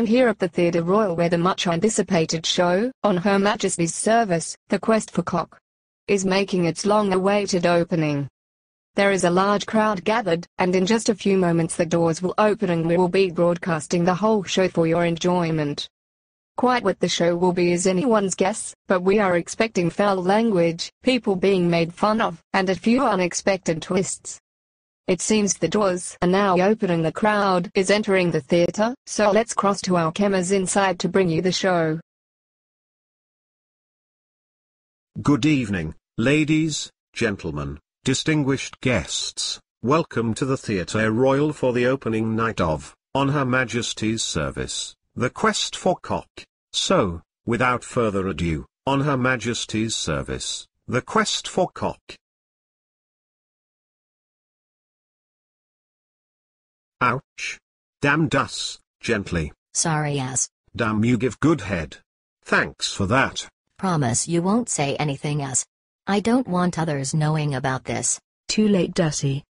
I'm here at the Theatre Royal where the much anticipated show, on Her Majesty's service, The Quest for Cock, is making its long-awaited opening. There is a large crowd gathered, and in just a few moments the doors will open and we will be broadcasting the whole show for your enjoyment. Quite what the show will be is anyone's guess, but we are expecting foul language, people being made fun of, and a few unexpected twists. It seems the doors are now open and the crowd is entering the theater, so let's cross to our cameras inside to bring you the show. Good evening, ladies, gentlemen, distinguished guests. Welcome to the Theatre Royal for the opening night of On Her Majesty's Service, The Quest for Cock. So, without further ado, On Her Majesty's Service, The Quest for Cock. Ouch. Damn us, gently. Sorry ass. Damn you give good head. Thanks for that. Promise you won't say anything as. I don't want others knowing about this. Too late Dusty.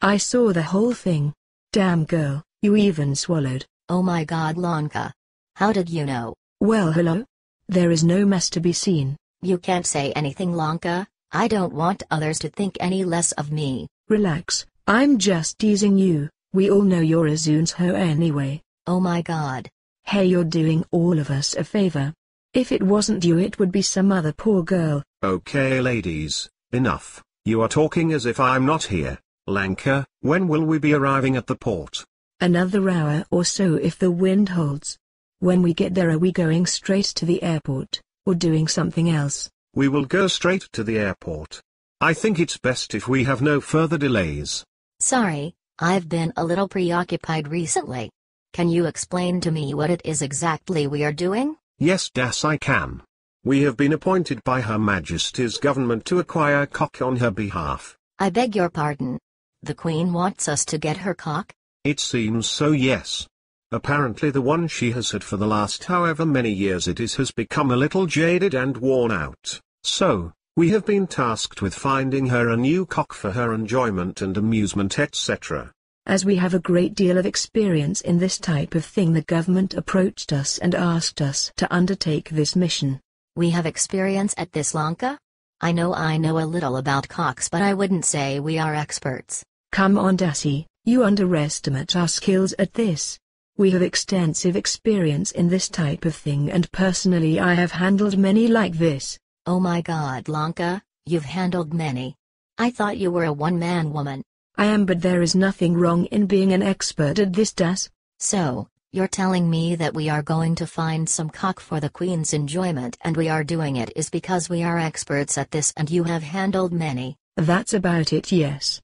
I saw the whole thing. Damn girl, you even swallowed. Oh my god Lanka. How did you know? Well hello? There is no mess to be seen. You can't say anything Lanka, I don't want others to think any less of me. Relax, I'm just teasing you, we all know you're a Zunes hoe anyway. Oh my god. Hey you're doing all of us a favor. If it wasn't you it would be some other poor girl. Okay ladies, enough. You are talking as if I'm not here. Lanka, when will we be arriving at the port? Another hour or so if the wind holds. When we get there are we going straight to the airport, or doing something else? We will go straight to the airport. I think it's best if we have no further delays. Sorry, I've been a little preoccupied recently. Can you explain to me what it is exactly we are doing? Yes Das I can. We have been appointed by Her Majesty's government to acquire cock on her behalf. I beg your pardon. The Queen wants us to get her cock? It seems so yes. Apparently the one she has had for the last however many years it is has become a little jaded and worn out. So, we have been tasked with finding her a new cock for her enjoyment and amusement etc. As we have a great deal of experience in this type of thing the government approached us and asked us to undertake this mission. We have experience at this Lanka? I know I know a little about cocks but I wouldn't say we are experts. Come on Dassie, you underestimate our skills at this. We have extensive experience in this type of thing and personally I have handled many like this. Oh my god Lanka, you've handled many. I thought you were a one-man woman. I am but there is nothing wrong in being an expert at this Das. So, you're telling me that we are going to find some cock for the Queen's enjoyment and we are doing it is because we are experts at this and you have handled many. That's about it yes.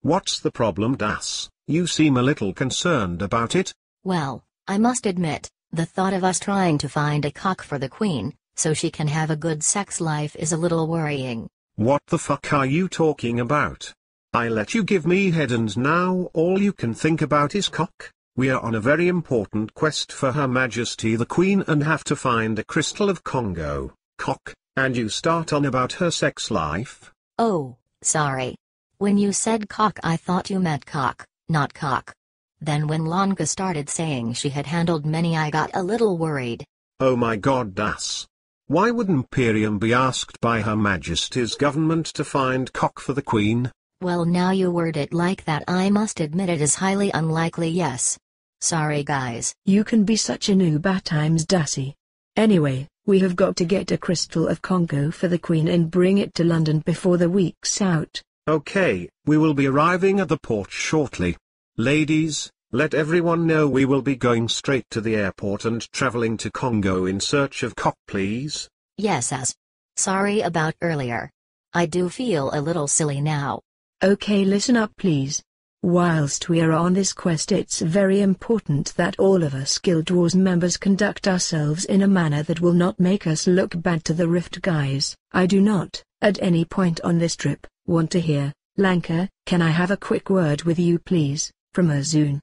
What's the problem Das? You seem a little concerned about it. Well, I must admit, the thought of us trying to find a cock for the Queen, so she can have a good sex life is a little worrying. What the fuck are you talking about? I let you give me head and now all you can think about is cock. We are on a very important quest for Her Majesty the Queen and have to find a crystal of Congo, cock, and you start on about her sex life? Oh, sorry. When you said cock I thought you meant cock, not cock. Then when Lanka started saying she had handled many I got a little worried. Oh my god Das. Why would Imperium be asked by Her Majesty's government to find cock for the Queen? Well now you word it like that I must admit it is highly unlikely yes. Sorry guys. You can be such a noob at times Dassie. Anyway, we have got to get a crystal of Congo for the Queen and bring it to London before the week's out. Okay, we will be arriving at the port shortly. Ladies, let everyone know we will be going straight to the airport and traveling to Congo in search of cock please. Yes as. Sorry about earlier. I do feel a little silly now. Okay listen up please. Whilst we are on this quest it's very important that all of us Guild Wars members conduct ourselves in a manner that will not make us look bad to the Rift guys. I do not, at any point on this trip, want to hear, Lanka, can I have a quick word with you please, from Azun.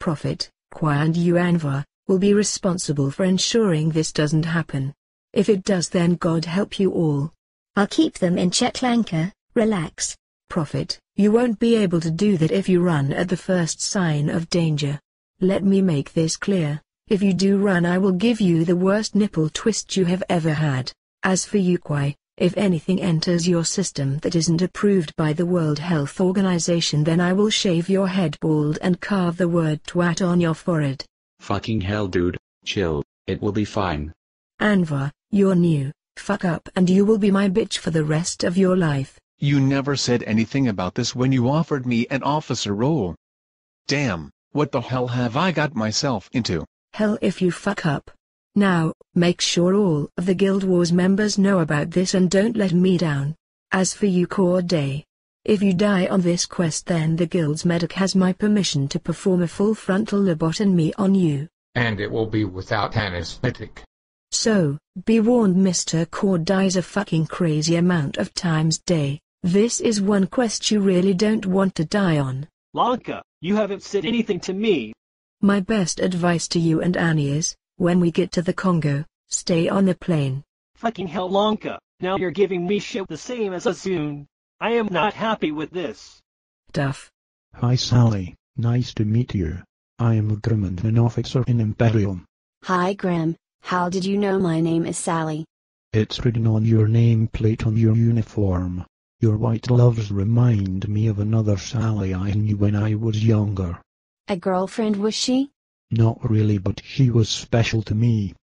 Prophet, Kwa and you Anvar, will be responsible for ensuring this doesn't happen. If it does then God help you all. I'll keep them in check Lanka, relax. Prophet, you won't be able to do that if you run at the first sign of danger. Let me make this clear. If you do run I will give you the worst nipple twist you have ever had. As for you Kwai, if anything enters your system that isn't approved by the World Health Organization then I will shave your head bald and carve the word twat on your forehead. Fucking hell dude, chill, it will be fine. Anwar, you're new, fuck up and you will be my bitch for the rest of your life. You never said anything about this when you offered me an officer role. Damn, what the hell have I got myself into? Hell if you fuck up. Now, make sure all of the Guild Wars members know about this and don't let me down. As for you Corday. If you die on this quest then the Guild's medic has my permission to perform a full frontal lobotomy on you. And it will be without anesthetic. So, be warned Mr. Cord dies a fucking crazy amount of times day. This is one quest you really don't want to die on. Lanka, you haven't said anything to me. My best advice to you and Annie is, when we get to the Congo, stay on the plane. Fucking hell Lanka, now you're giving me shit the same as Azun. I am not happy with this. Duff. Hi Sally, nice to meet you. I am Grim and an officer in Imperium. Hi Grim, how did you know my name is Sally? It's written on your nameplate on your uniform. Your white gloves remind me of another Sally I knew when I was younger. A girlfriend was she? Not really but she was special to me.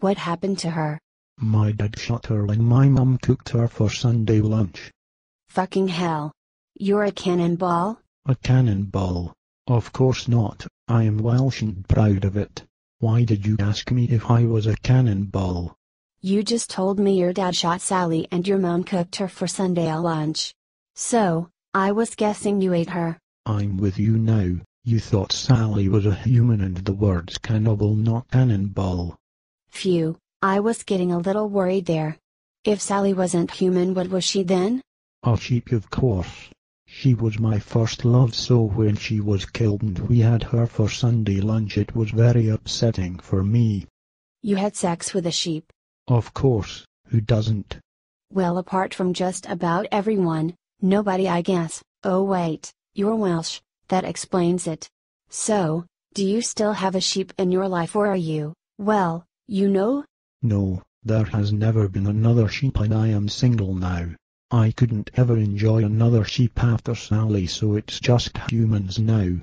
What happened to her? My dad shot her and my mom cooked her for Sunday lunch. Fucking hell. You're a cannonball? A cannonball. Of course not, I am Welsh and proud of it. Why did you ask me if I was a cannonball? You just told me your dad shot Sally and your mom cooked her for Sunday lunch. So, I was guessing you ate her. I'm with you now. You thought Sally was a human and the words cannibal not cannonball. Phew, I was getting a little worried there. If Sally wasn't human what was she then? A sheep of course. She was my first love so when she was killed and we had her for Sunday lunch it was very upsetting for me. You had sex with a sheep. Of course, who doesn't? Well apart from just about everyone, nobody I guess. Oh wait, you're Welsh. That explains it. So, do you still have a sheep in your life or are you, well, you know? No, there has never been another sheep and I am single now. I couldn't ever enjoy another sheep after Sally so it's just humans now.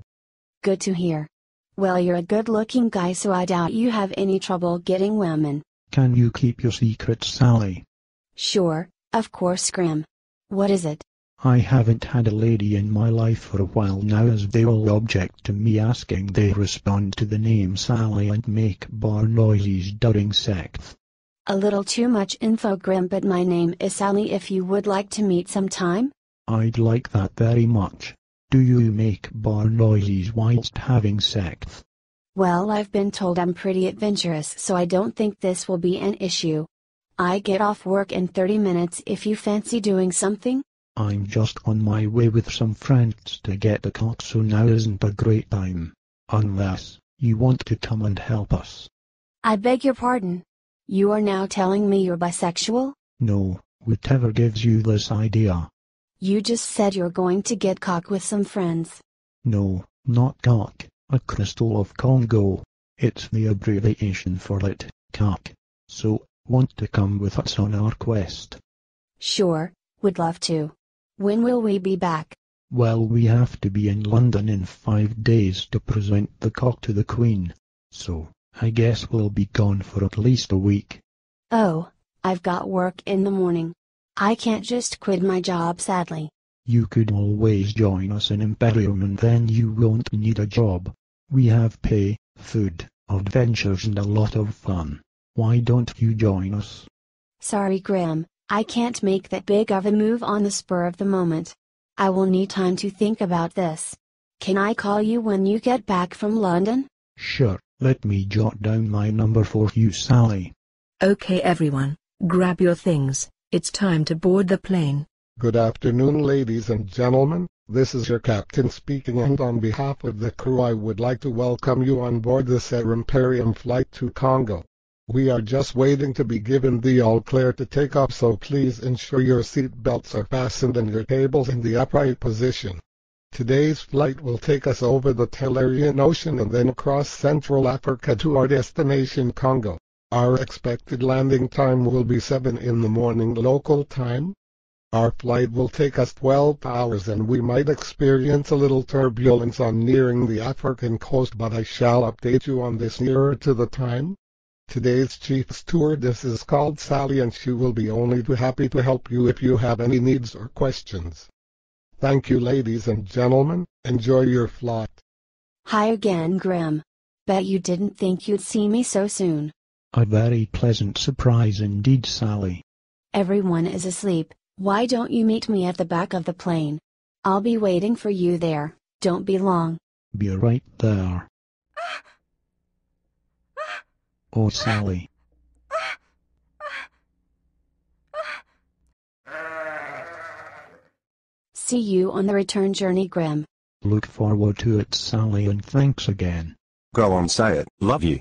Good to hear. Well you're a good looking guy so I doubt you have any trouble getting women. Can you keep your secret Sally? Sure, of course Grim. What is it? I haven't had a lady in my life for a while now as they all object to me asking they respond to the name Sally and make bar noises during sex. A little too much info Grim but my name is Sally if you would like to meet sometime? I'd like that very much. Do you make bar noises whilst having sex? Well I've been told I'm pretty adventurous so I don't think this will be an issue. I get off work in 30 minutes if you fancy doing something? I'm just on my way with some friends to get a cock so now isn't a great time. Unless, you want to come and help us. I beg your pardon. You are now telling me you're bisexual? No, whatever gives you this idea. You just said you're going to get cock with some friends. No, not cock, a crystal of Congo. It's the abbreviation for it, cock. So, want to come with us on our quest? Sure, would love to. When will we be back? Well we have to be in London in five days to present the cock to the Queen. So, I guess we'll be gone for at least a week. Oh, I've got work in the morning. I can't just quit my job sadly. You could always join us in Imperium and then you won't need a job. We have pay, food, adventures and a lot of fun. Why don't you join us? Sorry Grim, I can't make that big of a move on the spur of the moment. I will need time to think about this. Can I call you when you get back from London? Sure, let me jot down my number for you Sally. Okay everyone, grab your things, it's time to board the plane. Good afternoon ladies and gentlemen, this is your captain speaking and on behalf of the crew I would like to welcome you on board this Air Imperium flight to Congo. We are just waiting to be given the all clear to take off so please ensure your seat belts are fastened and your tables in the upright position. Today's flight will take us over the Tellurian Ocean and then across Central Africa to our destination Congo. Our expected landing time will be 7 in the morning local time. Our flight will take us 12 hours and we might experience a little turbulence on nearing the African coast but I shall update you on this nearer to the time. Today's chief stewardess is called Sally and she will be only too happy to help you if you have any needs or questions. Thank you ladies and gentlemen, enjoy your flight. Hi again Grim. Bet you didn't think you'd see me so soon. A very pleasant surprise indeed Sally. Everyone is asleep, why don't you meet me at the back of the plane? I'll be waiting for you there, don't be long. Be right there. Oh Sally. See you on the return journey Grim. Look forward to it Sally and thanks again. Go on say it, love you.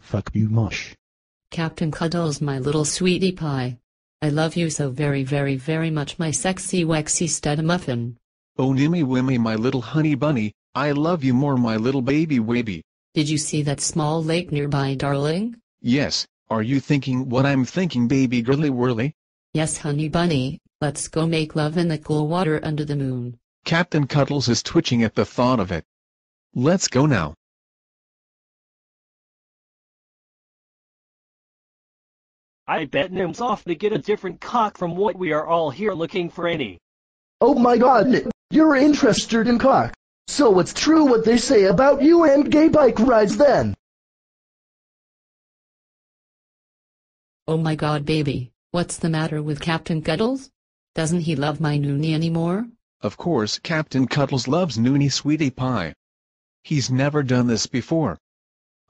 Fuck you mush. Captain Cuddles my little sweetie pie. I love you so very very very much my sexy wexy stud muffin. Oh Nimmy Wimmy my little honey bunny, I love you more my little baby baby. Did you see that small lake nearby darling? Yes, are you thinking what I'm thinking baby girly whirly? Yes honey bunny, let's go make love in the cool water under the moon. Captain Cuddles is twitching at the thought of it. Let's go now. I bet Nim's off to get a different cock from what we are all here looking for any. Oh my god, you're interested in cock. So it's true what they say about you and gay bike rides then. Oh my god baby, what's the matter with Captain Cuddles? Doesn't he love my noonie anymore? Of course Captain Cuddles loves Noonie Sweetie Pie. He's never done this before.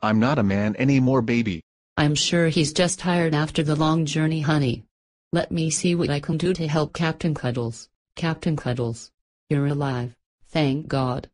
I'm not a man anymore baby. I'm sure he's just tired after the long journey honey. Let me see what I can do to help Captain Cuddles. Captain Cuddles. You're alive. Thank God.